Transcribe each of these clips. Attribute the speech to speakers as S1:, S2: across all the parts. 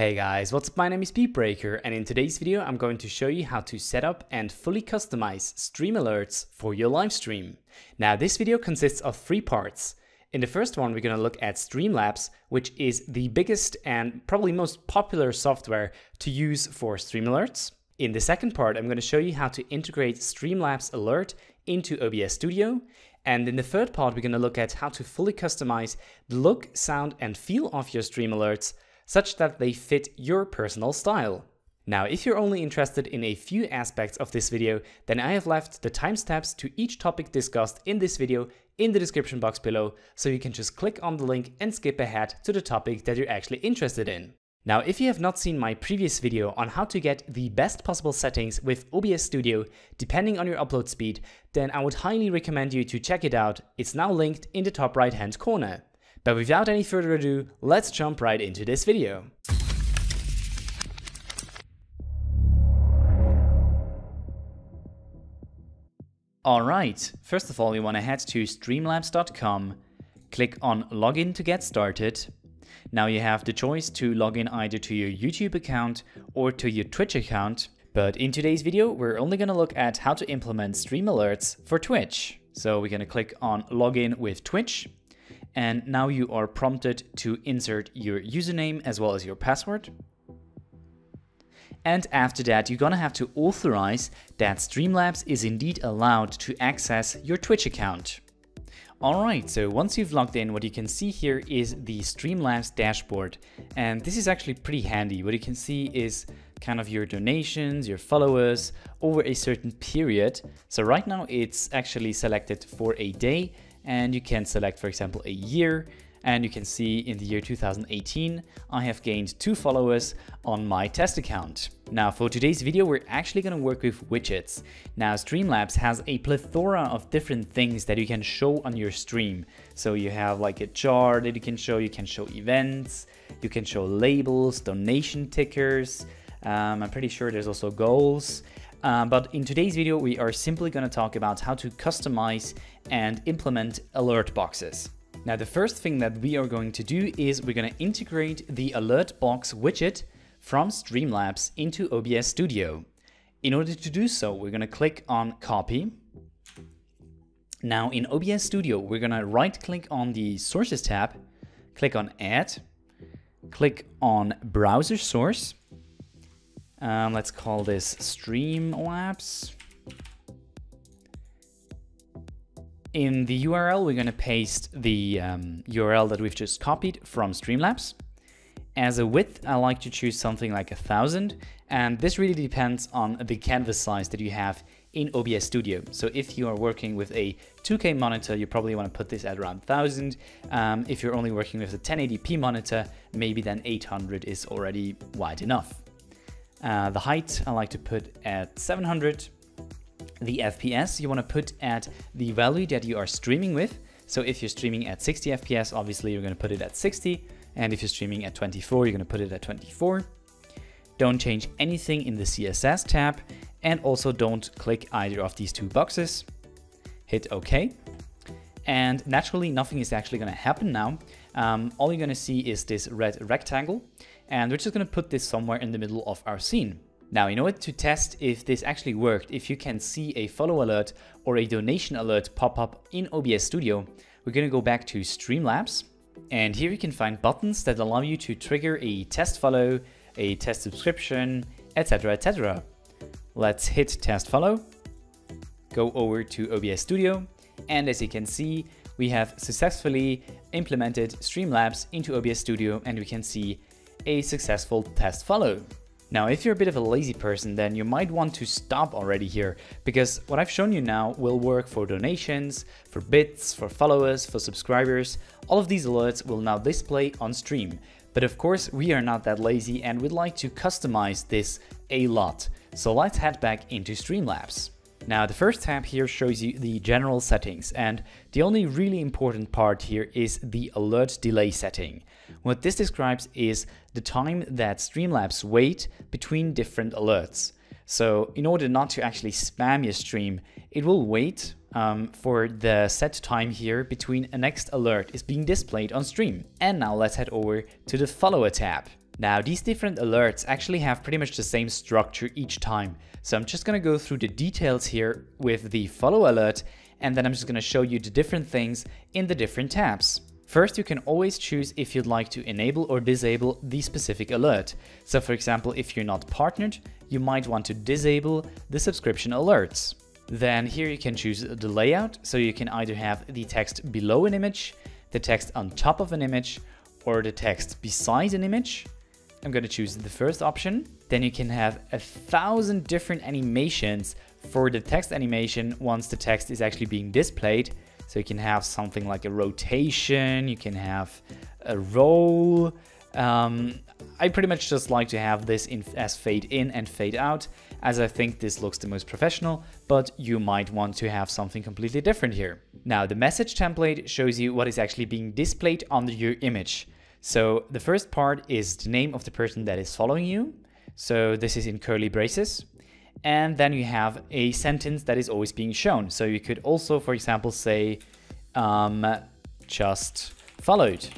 S1: Hey guys, what's up? My name is Speedbreaker and in today's video I'm going to show you how to set up and fully customize stream alerts for your live stream. Now this video consists of three parts. In the first one we're going to look at Streamlabs, which is the biggest and probably most popular software to use for stream alerts. In the second part I'm going to show you how to integrate Streamlabs Alert into OBS Studio. And in the third part we're going to look at how to fully customize the look, sound and feel of your stream alerts such that they fit your personal style. Now, if you're only interested in a few aspects of this video, then I have left the timestamps to each topic discussed in this video in the description box below, so you can just click on the link and skip ahead to the topic that you're actually interested in. Now, if you have not seen my previous video on how to get the best possible settings with OBS Studio, depending on your upload speed, then I would highly recommend you to check it out. It's now linked in the top right hand corner. But without any further ado, let's jump right into this video. Alright, first of all you want to head to streamlabs.com, click on login to get started. Now you have the choice to log in either to your YouTube account or to your Twitch account, but in today's video we're only going to look at how to implement stream alerts for Twitch. So we're going to click on login with Twitch and now you are prompted to insert your username as well as your password. And after that, you're gonna have to authorize that Streamlabs is indeed allowed to access your Twitch account. Alright, so once you've logged in, what you can see here is the Streamlabs dashboard. And this is actually pretty handy. What you can see is kind of your donations, your followers over a certain period. So right now it's actually selected for a day and you can select, for example, a year. And you can see in the year 2018, I have gained two followers on my test account. Now for today's video, we're actually going to work with widgets. Now Streamlabs has a plethora of different things that you can show on your stream. So you have like a chart that you can show, you can show events, you can show labels, donation tickers. Um, I'm pretty sure there's also goals. Uh, but in today's video, we are simply going to talk about how to customize and implement alert boxes. Now, the first thing that we are going to do is we're going to integrate the alert box widget from Streamlabs into OBS Studio. In order to do so, we're going to click on copy. Now in OBS Studio, we're going to right click on the sources tab, click on add, click on browser source, um, let's call this Streamlabs. In the URL, we're going to paste the um, URL that we've just copied from Streamlabs. As a width, I like to choose something like a thousand, and this really depends on the canvas size that you have in OBS Studio. So if you are working with a 2K monitor, you probably want to put this at around 1000. Um, if you're only working with a 1080p monitor, maybe then 800 is already wide enough. Uh, the height I like to put at 700. The FPS you want to put at the value that you are streaming with. So if you're streaming at 60 FPS, obviously you're going to put it at 60. And if you're streaming at 24, you're going to put it at 24. Don't change anything in the CSS tab. And also don't click either of these two boxes. Hit OK. And naturally, nothing is actually going to happen now. Um, all you're going to see is this red rectangle. And we're just going to put this somewhere in the middle of our scene. Now, in order to test if this actually worked, if you can see a follow alert or a donation alert pop up in OBS Studio, we're going to go back to Streamlabs. And here you can find buttons that allow you to trigger a test follow, a test subscription, etc, etc. Let's hit test follow, go over to OBS Studio, and as you can see, we have successfully implemented Streamlabs into OBS Studio and we can see a successful test follow. Now, if you're a bit of a lazy person, then you might want to stop already here, because what I've shown you now will work for donations, for bits, for followers, for subscribers. All of these alerts will now display on stream. But of course, we are not that lazy and we'd like to customize this a lot. So let's head back into Streamlabs. Now the first tab here shows you the general settings and the only really important part here is the alert delay setting. What this describes is the time that Streamlabs wait between different alerts. So in order not to actually spam your stream, it will wait um, for the set time here between a next alert is being displayed on stream. And now let's head over to the follower tab. Now these different alerts actually have pretty much the same structure each time. So I'm just gonna go through the details here with the follow alert and then I'm just gonna show you the different things in the different tabs. First, you can always choose if you'd like to enable or disable the specific alert. So for example, if you're not partnered, you might want to disable the subscription alerts. Then here you can choose the layout, so you can either have the text below an image, the text on top of an image, or the text beside an image. I'm going to choose the first option. Then you can have a thousand different animations for the text animation once the text is actually being displayed. So you can have something like a rotation, you can have a roll. Um, I pretty much just like to have this in, as fade in and fade out, as I think this looks the most professional, but you might want to have something completely different here. Now, the message template shows you what is actually being displayed under your image. So the first part is the name of the person that is following you. So this is in curly braces and then you have a sentence that is always being shown. So you could also, for example, say um, just followed.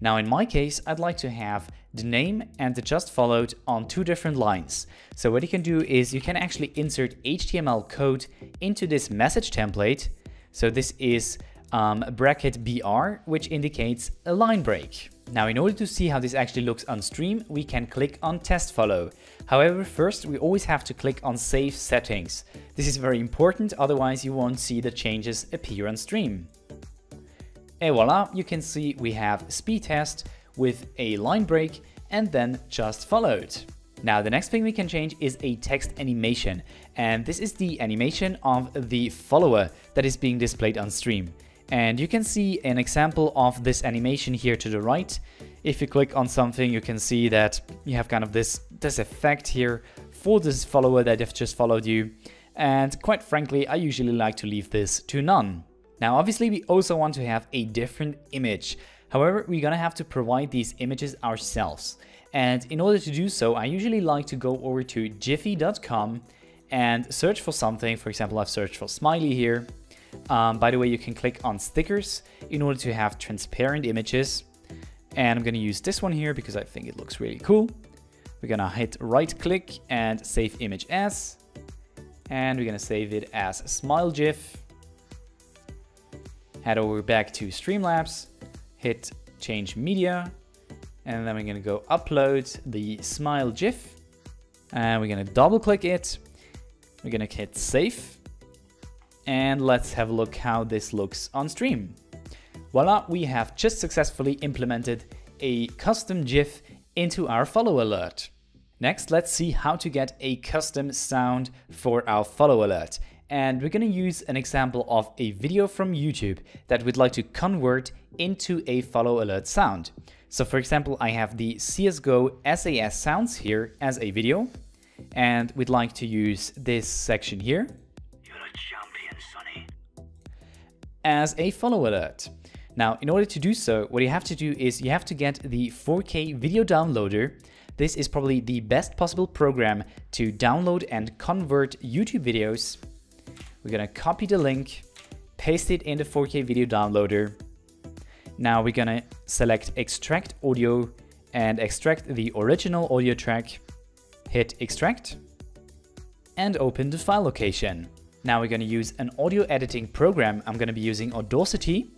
S1: Now in my case, I'd like to have the name and the just followed on two different lines. So what you can do is you can actually insert HTML code into this message template. So this is um, bracket BR, which indicates a line break. Now in order to see how this actually looks on stream, we can click on test follow. However, first we always have to click on save settings. This is very important, otherwise you won't see the changes appear on stream. And voila, you can see we have speed test with a line break and then just followed. Now the next thing we can change is a text animation and this is the animation of the follower that is being displayed on stream. And you can see an example of this animation here to the right. If you click on something, you can see that you have kind of this, this effect here for this follower that have just followed you. And quite frankly, I usually like to leave this to none. Now, obviously, we also want to have a different image. However, we're gonna have to provide these images ourselves. And in order to do so, I usually like to go over to giphy.com and search for something. For example, I've searched for smiley here um, by the way, you can click on stickers in order to have transparent images. And I'm going to use this one here because I think it looks really cool. We're going to hit right click and save image as. And we're going to save it as smile GIF. Head over back to Streamlabs, hit change media, and then we're going to go upload the smile GIF. And we're going to double click it. We're going to hit save and let's have a look how this looks on stream. Voila, we have just successfully implemented a custom GIF into our follow alert. Next, let's see how to get a custom sound for our follow alert. And we're gonna use an example of a video from YouTube that we'd like to convert into a follow alert sound. So for example, I have the CSGO SAS sounds here as a video, and we'd like to use this section here as a follow alert. Now, in order to do so, what you have to do is you have to get the 4K video downloader. This is probably the best possible program to download and convert YouTube videos. We're gonna copy the link, paste it in the 4K video downloader. Now we're gonna select extract audio and extract the original audio track. Hit extract and open the file location. Now we're going to use an audio editing program. I'm going to be using Audacity.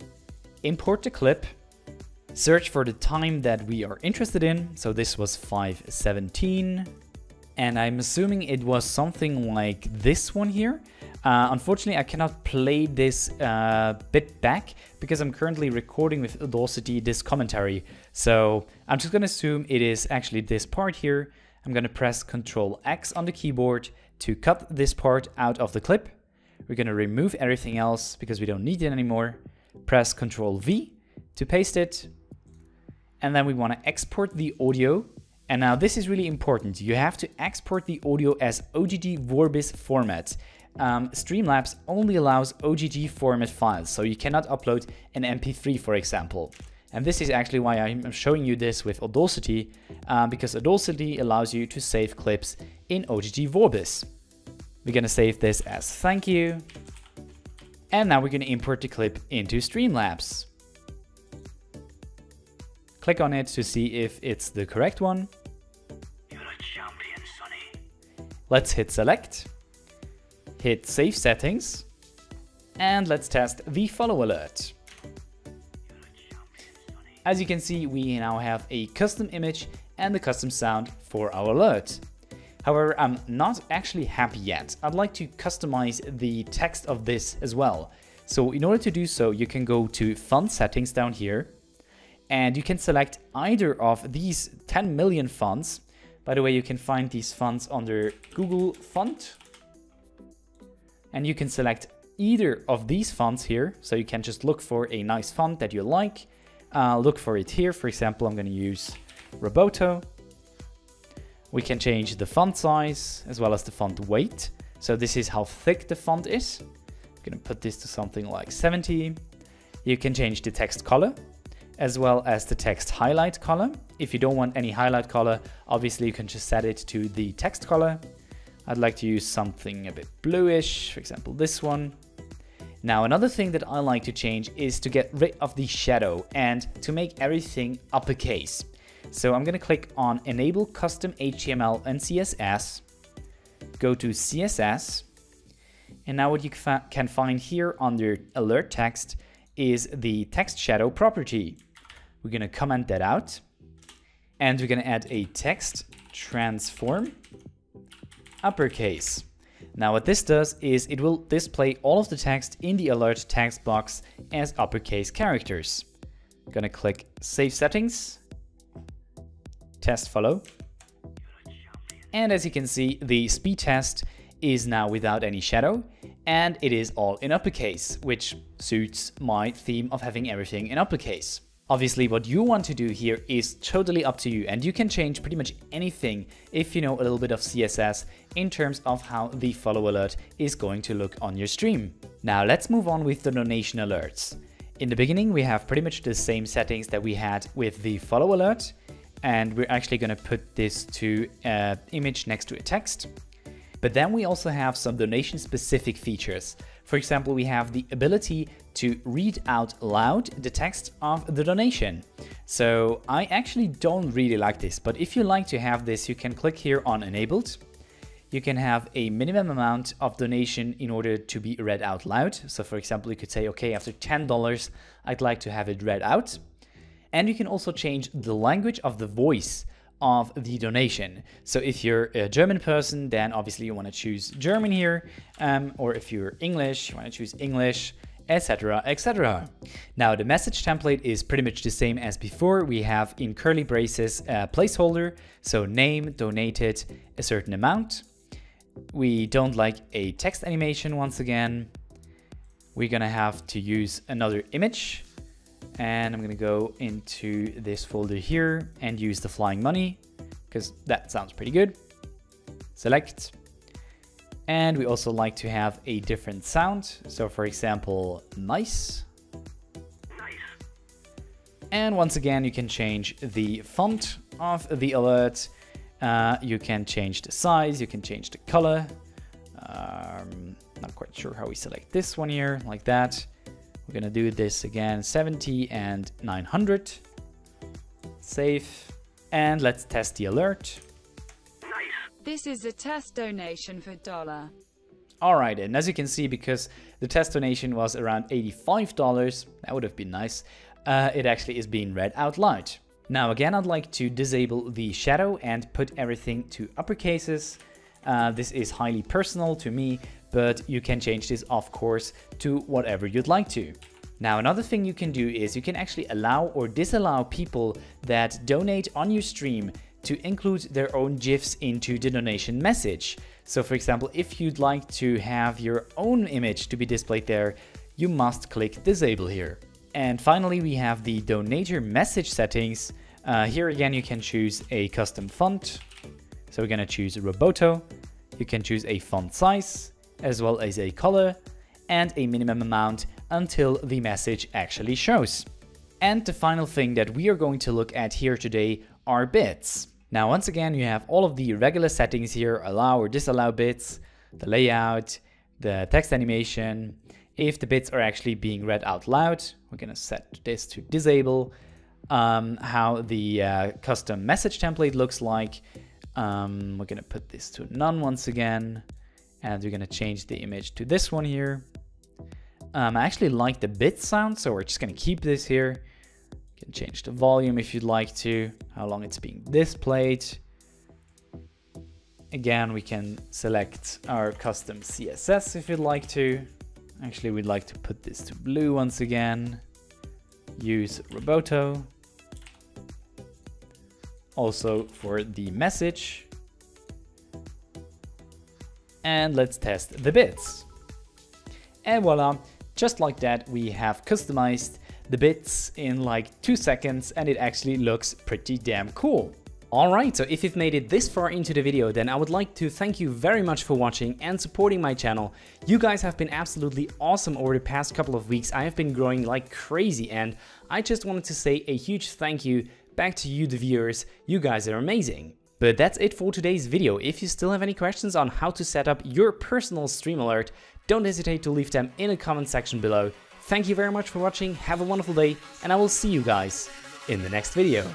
S1: Import the clip. Search for the time that we are interested in. So this was 517. And I'm assuming it was something like this one here. Uh, unfortunately, I cannot play this uh, bit back because I'm currently recording with Audacity this commentary. So I'm just going to assume it is actually this part here. I'm going to press Ctrl X on the keyboard to cut this part out of the clip. We're going to remove everything else because we don't need it anymore. Press Ctrl V to paste it. And then we want to export the audio. And now this is really important. You have to export the audio as OGG Vorbis format. Um, Streamlabs only allows OGG format files, so you cannot upload an MP3, for example. And this is actually why I'm showing you this with Audacity, uh, because Audacity allows you to save clips in OGG Vorbis. We're gonna save this as thank you. And now we're gonna import the clip into Streamlabs. click on it to see if it's the correct one.
S2: Champion,
S1: let's hit select, hit save settings, and let's test the follow alert. As you can see, we now have a custom image and the custom sound for our alert. However, I'm not actually happy yet. I'd like to customize the text of this as well. So in order to do so, you can go to font settings down here and you can select either of these 10 million fonts. By the way, you can find these fonts under Google Font and you can select either of these fonts here. So you can just look for a nice font that you like. Uh, look for it here. For example, I'm going to use Roboto. We can change the font size as well as the font weight. So this is how thick the font is. I'm gonna put this to something like 70. You can change the text color as well as the text highlight color. If you don't want any highlight color, obviously you can just set it to the text color. I'd like to use something a bit bluish, for example this one. Now another thing that I like to change is to get rid of the shadow and to make everything uppercase. So I'm gonna click on Enable Custom HTML and CSS, go to CSS, and now what you can find here under alert text is the text shadow property. We're gonna comment that out, and we're gonna add a text transform uppercase. Now what this does is it will display all of the text in the alert text box as uppercase characters. I'm gonna click Save Settings, test follow. And as you can see, the speed test is now without any shadow and it is all in uppercase, which suits my theme of having everything in uppercase. Obviously, what you want to do here is totally up to you and you can change pretty much anything if you know a little bit of CSS in terms of how the follow alert is going to look on your stream. Now let's move on with the donation alerts. In the beginning, we have pretty much the same settings that we had with the follow alert and we're actually going to put this to an image next to a text. But then we also have some donation specific features. For example, we have the ability to read out loud the text of the donation. So I actually don't really like this, but if you like to have this, you can click here on enabled. You can have a minimum amount of donation in order to be read out loud. So for example, you could say, okay, after $10, I'd like to have it read out. And you can also change the language of the voice of the donation. So if you're a German person, then obviously you want to choose German here. Um, or if you're English, you want to choose English etc etc now the message template is pretty much the same as before we have in curly braces a placeholder so name donated a certain amount we don't like a text animation once again we're gonna have to use another image and I'm gonna go into this folder here and use the flying money because that sounds pretty good. Select. And we also like to have a different sound. So for example, nice. Nice. And once again, you can change the font of the alert. Uh, you can change the size, you can change the color. Um, not quite sure how we select this one here, like that. Gonna do this again, 70 and 900. Save. And let's test the alert.
S3: Nice. This is a test donation for dollar.
S1: Alright, and as you can see, because the test donation was around $85, that would have been nice, uh, it actually is being read out loud. Now again, I'd like to disable the shadow and put everything to uppercases. Uh, this is highly personal to me, but you can change this of course to whatever you'd like to. Now another thing you can do is you can actually allow or disallow people that donate on your stream to include their own GIFs into the donation message. So for example, if you'd like to have your own image to be displayed there, you must click disable here. And finally, we have the donator message settings. Uh, here again, you can choose a custom font. So we're gonna choose Roboto. You can choose a font size as well as a color and a minimum amount until the message actually shows. And the final thing that we are going to look at here today are bits. Now once again you have all of the regular settings here, allow or disallow bits, the layout, the text animation, if the bits are actually being read out loud, we're gonna set this to disable. um, how the uh, custom message template looks like. Um, we're gonna put this to none once again, and we're gonna change the image to this one here. Um, I actually like the bit sound, so we're just gonna keep this here. You can change the volume if you'd like to, how long it's being displayed. Again, we can select our custom CSS if you'd like to. Actually, we'd like to put this to blue once again. Use Roboto. Also for the message. And let's test the bits. And voila, just like that, we have customized the bits in like two seconds and it actually looks pretty damn cool. Alright, so if you've made it this far into the video, then I would like to thank you very much for watching and supporting my channel. You guys have been absolutely awesome over the past couple of weeks. I have been growing like crazy and I just wanted to say a huge thank you back to you the viewers. You guys are amazing. But that's it for today's video. If you still have any questions on how to set up your personal stream alert, don't hesitate to leave them in the comment section below. Thank you very much for watching, have a wonderful day, and I will see you guys in the next video.